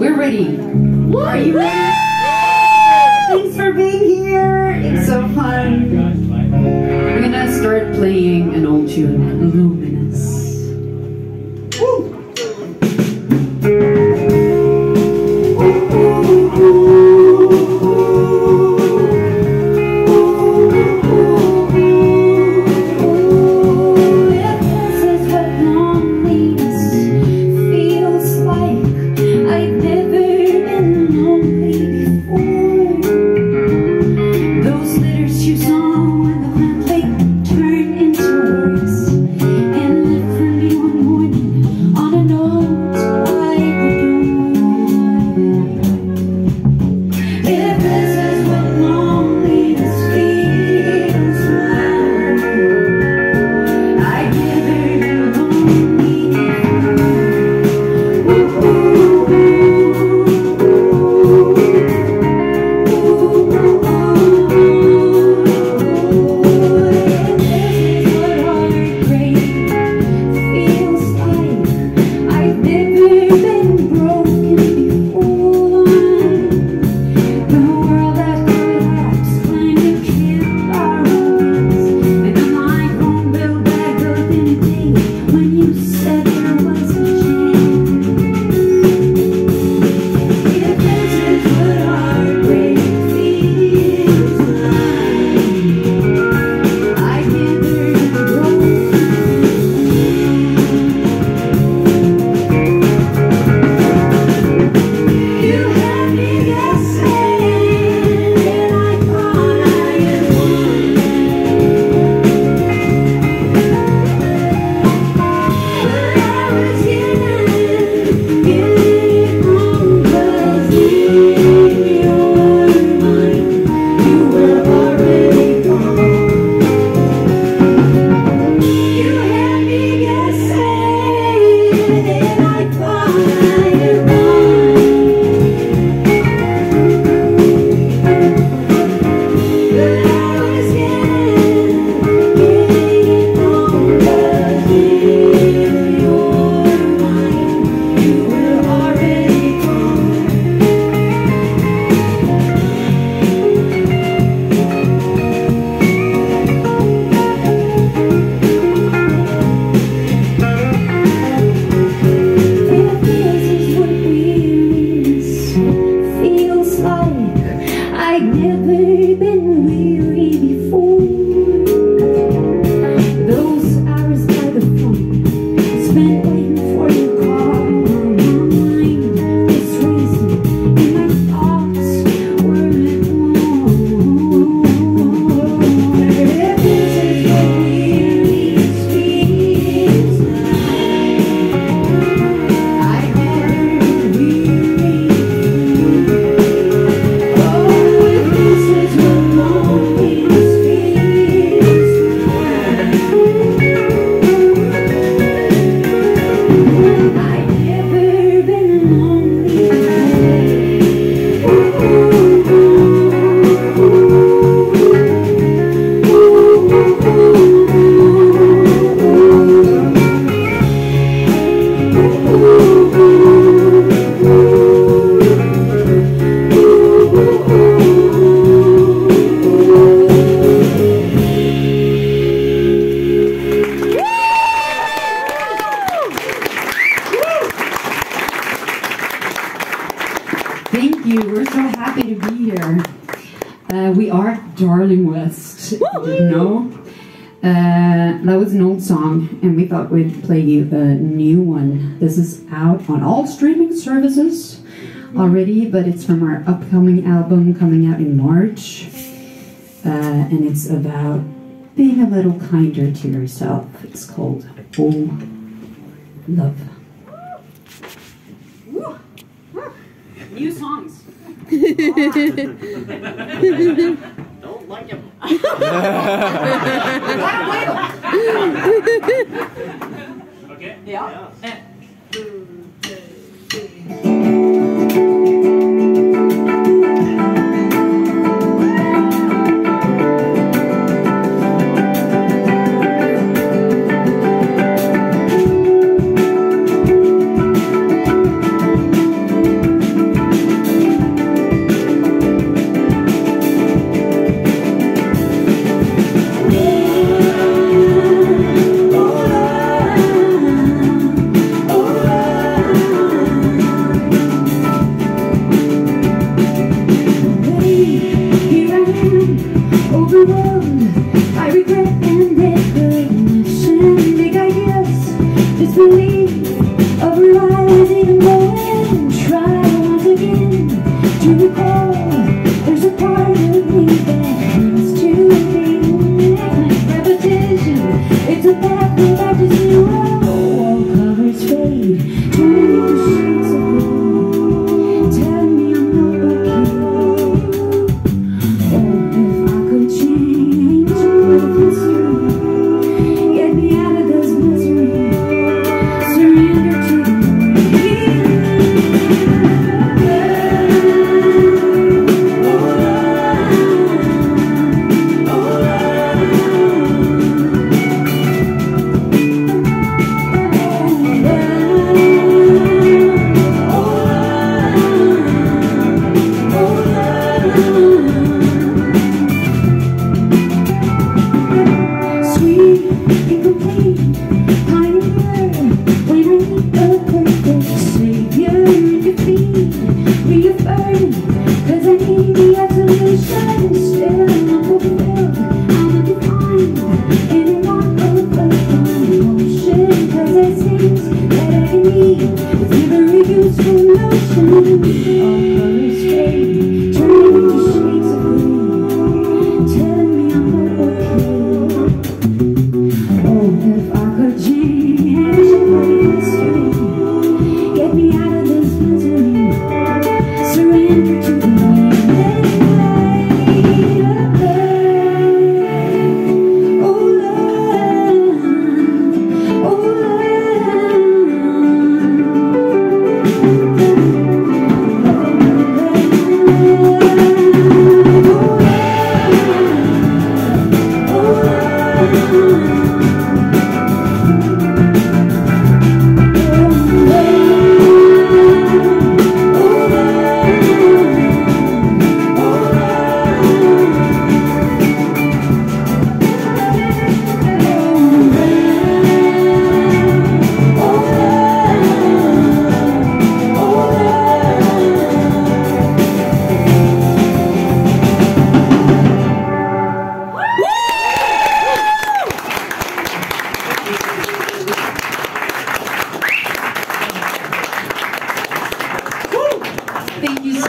We're ready. Are you ready? Thanks for being here. It's so fun. We're gonna start playing an old tune. you a new one. This is out on all streaming services already, but it's from our upcoming album coming out in March. Uh, and it's about being a little kinder to yourself. It's called Oh Love. New songs. Don't like him. Ja. ja. En, to, tre, fire. Thank you.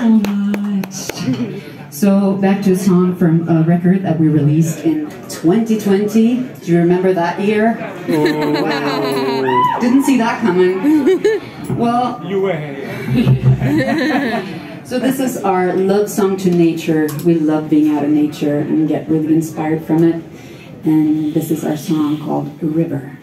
So much. So back to a song from a record that we released in 2020. Do you remember that year? Oh. Wow. Didn't see that coming. Well, You were so this is our love song to nature. We love being out in nature and get really inspired from it. And this is our song called River.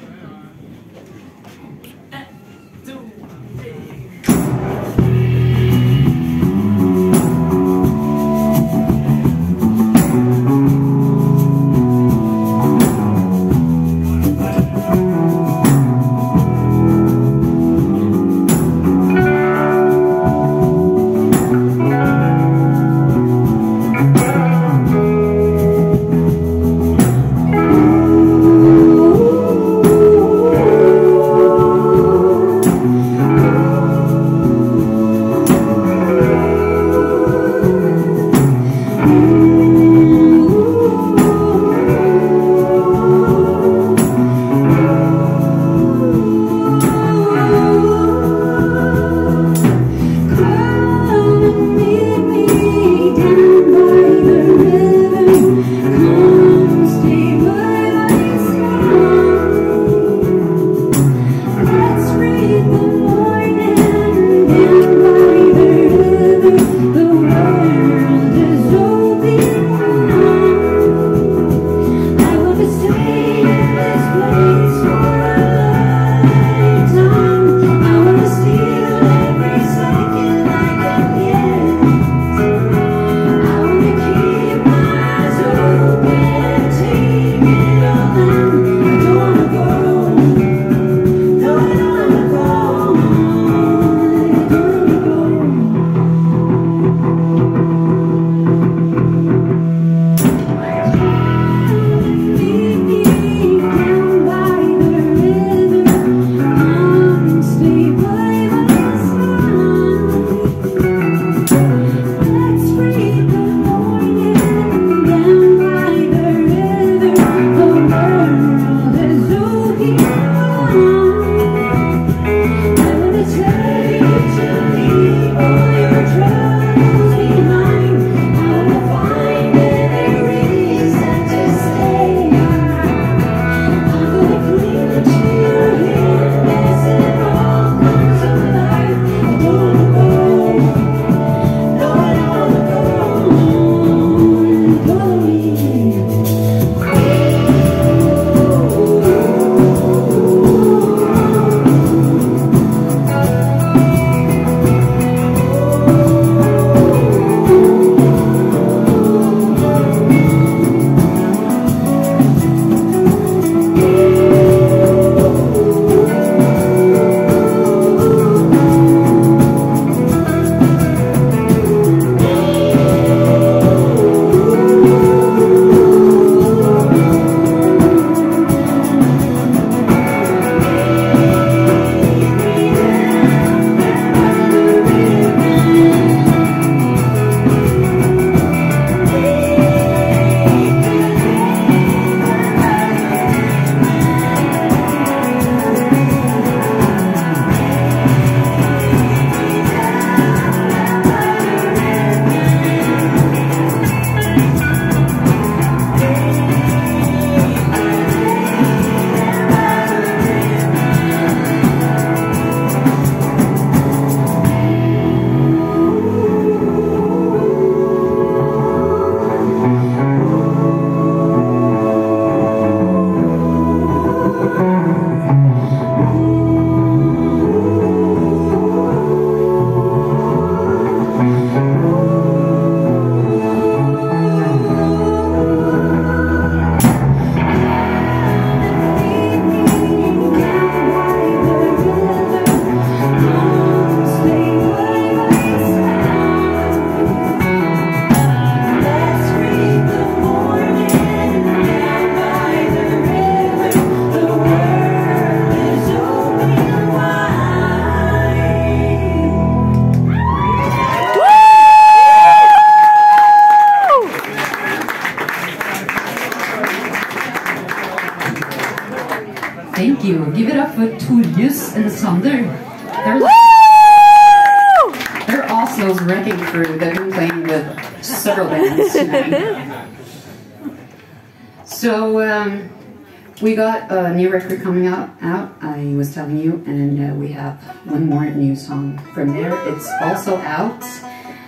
A new record coming out. Out, I was telling you, and uh, we have one more new song from there. It's also out.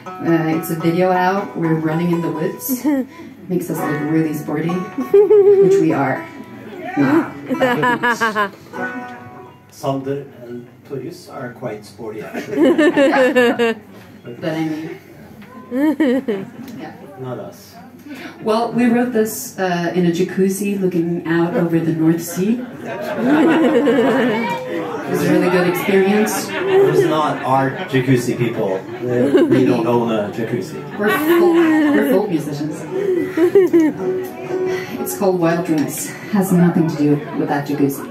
Uh, it's a video out. We're running in the woods. Makes us look really sporty, which we are. Wow. Sander and Torjus are quite sporty actually. But I mean, yeah. Not us. Well, we wrote this uh, in a jacuzzi looking out over the North Sea. it was a really good experience. It's not our jacuzzi people. We don't own a jacuzzi. We're folk, we're folk musicians. It's called Wild Dreams. Has nothing to do with that jacuzzi.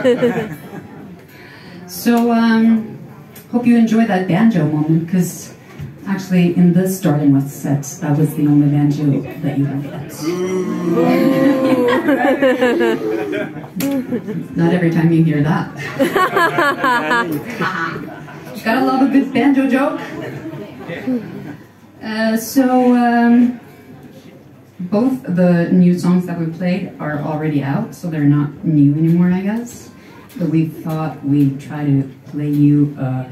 so, um, hope you enjoy that banjo moment because actually, in this Darling West set, that was the only banjo that you will get. not every time you hear that. Gotta love a good banjo joke. Uh, so, um, both the new songs that we played are already out, so they're not new anymore, I guess. But we thought we'd try to play you uh,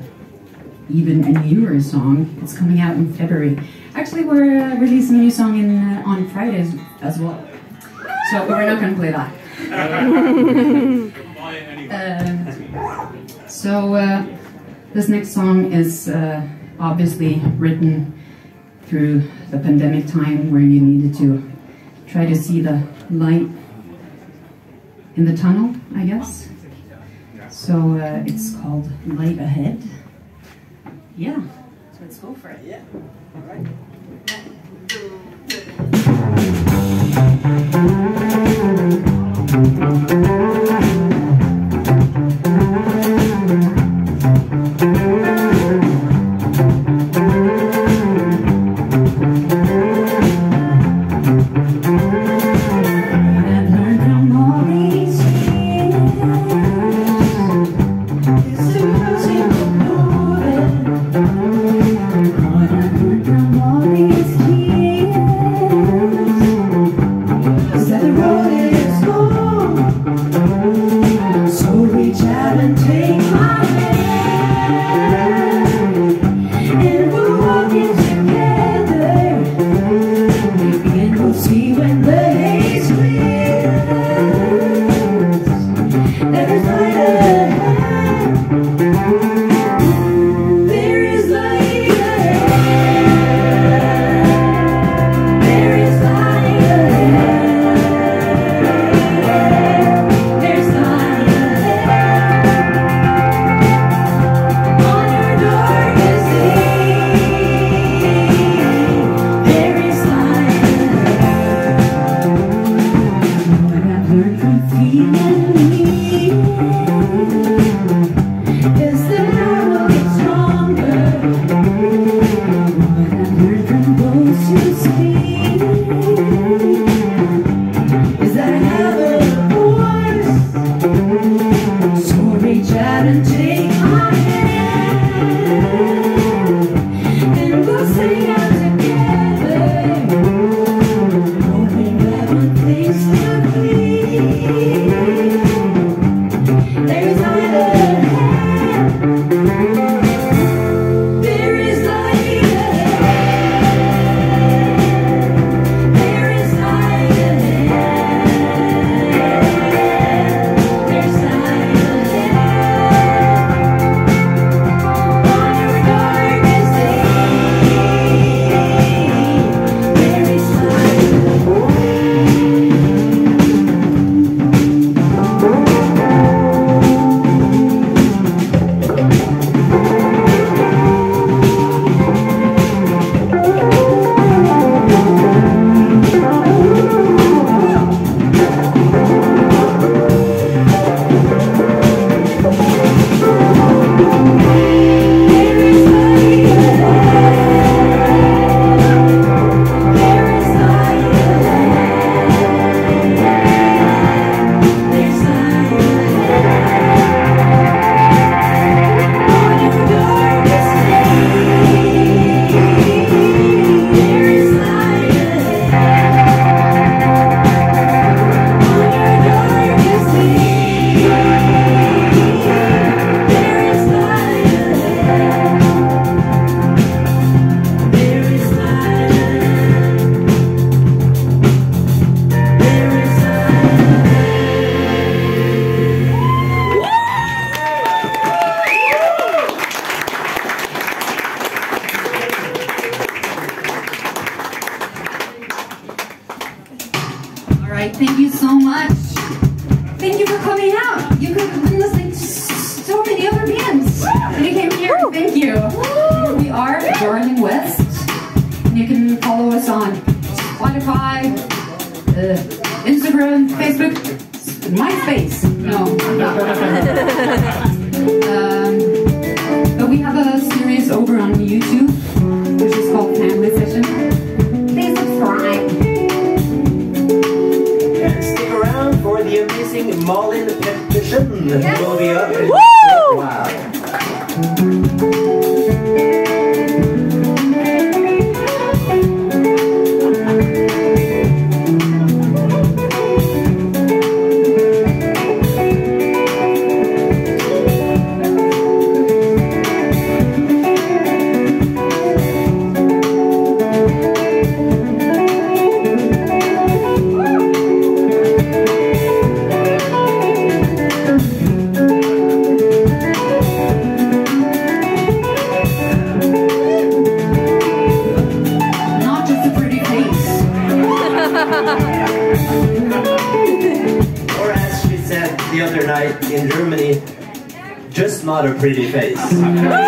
even a newer song. It's coming out in February. Actually, we're uh, releasing a new song in, uh, on Fridays as well. So, we're not going to play that. Um, so, uh, this next song is uh, obviously written through the pandemic time where you needed to try to see the light in the tunnel, I guess. So uh, it's called Light Ahead. Yeah, so let's go for it. Yeah. I've Spotify, uh, Instagram, Facebook, MySpace. No. um, but we have a series over on YouTube, which is called Family Session. Please subscribe. And stick around for the amazing Malin Pettersen who will be up pretty face.